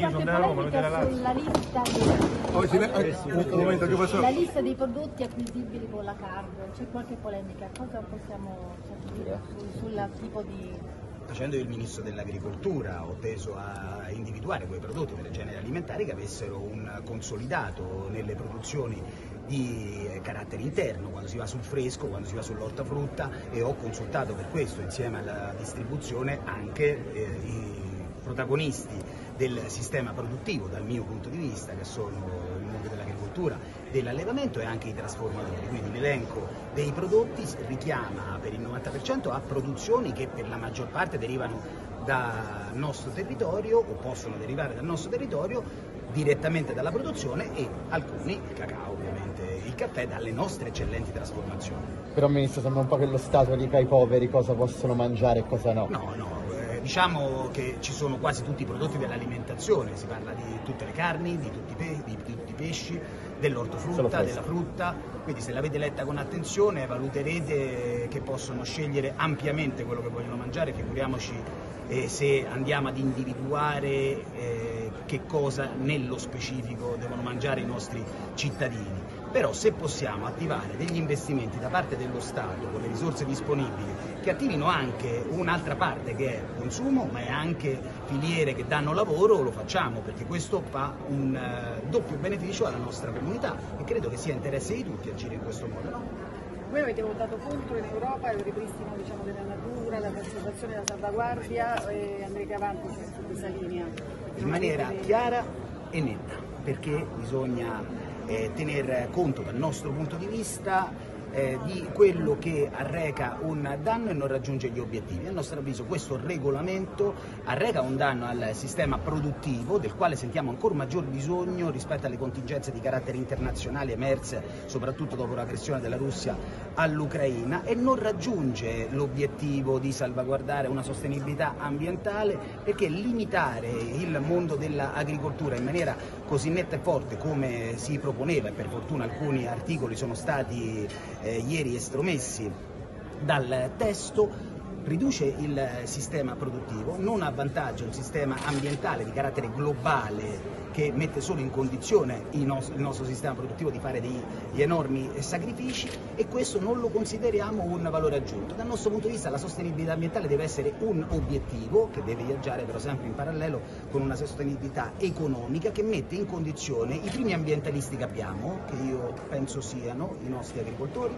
qualche polemica sulla lista dei, Oh, sì, eh, posso... la lista dei prodotti acquisibili con la card, c'è qualche polemica, cosa possiamo dire sul tipo di... Facendo il ministro dell'agricoltura ho teso a individuare quei prodotti per i generi alimentari che avessero un consolidato nelle produzioni di carattere interno, quando si va sul fresco, quando si va sull'ortafrutta e ho consultato per questo insieme alla distribuzione anche eh, i protagonisti del sistema produttivo dal mio punto di vista che sono il mondo dell'agricoltura, dell'allevamento e anche i trasformatori, quindi l'elenco dei prodotti richiama per il 90% a produzioni che per la maggior parte derivano dal nostro territorio o possono derivare dal nostro territorio direttamente dalla produzione e alcuni, il cacao ovviamente, il caffè dalle nostre eccellenti trasformazioni. Però Ministro sembra un po' che lo Stato dica ai poveri cosa possono mangiare e cosa no. No, no, diciamo che ci sono quasi tutti i prodotti dell'alimentazione, si parla di tutte le carni, di tutti i, pe- di tutti i pesci, dell'ortofrutta, della frutta, quindi se l'avete letta con attenzione valuterete che possono scegliere ampiamente quello che vogliono mangiare, figuriamoci eh, se andiamo ad individuare eh, che cosa nello specifico devono mangiare i nostri cittadini. Però se possiamo attivare degli investimenti da parte dello Stato con le risorse disponibili che attivino anche un'altra parte che è consumo ma è anche filiere che danno lavoro, lo facciamo perché questo fa un eh, doppio beneficio alla nostra comunità e credo che sia interesse di tutti agire in questo modo. no? Voi avete votato contro in Europa il ripristino diciamo, della natura, la conservazione la salvaguardia e andrete avanti su questa linea? in maniera chiara e netta, perché bisogna eh, tener conto dal nostro punto di vista eh, di quello che arreca un danno e non raggiunge gli obiettivi. A nostro avviso questo regolamento arreca un danno al sistema produttivo del quale sentiamo ancora maggior bisogno rispetto alle contingenze di carattere internazionale emerse soprattutto dopo l'aggressione della Russia all'Ucraina e non raggiunge l'obiettivo di salvaguardare una sostenibilità ambientale perché limitare il mondo dell'agricoltura in maniera così netta e forte come si proponeva e per fortuna alcuni articoli sono stati eh, ieri estromessi dal testo riduce il sistema produttivo, non avvantaggia un sistema ambientale di carattere globale che mette solo in condizione il nostro, il nostro sistema produttivo di fare degli enormi sacrifici e questo non lo consideriamo un valore aggiunto. Dal nostro punto di vista la sostenibilità ambientale deve essere un obiettivo che deve viaggiare però sempre in parallelo con una sostenibilità economica che mette in condizione i primi ambientalisti che abbiamo, che io penso siano i nostri agricoltori,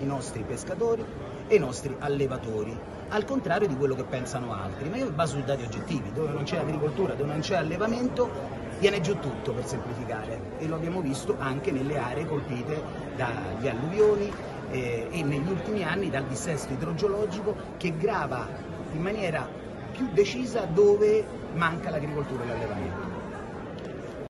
i nostri pescatori e i nostri allevatori, al contrario di quello che pensano altri. Ma io mi baso su dati oggettivi, dove non c'è agricoltura, dove non c'è allevamento, viene giù tutto per semplificare e lo abbiamo visto anche nelle aree colpite dagli alluvioni eh, e negli ultimi anni dal dissesto idrogeologico che grava in maniera più decisa dove manca l'agricoltura e l'allevamento.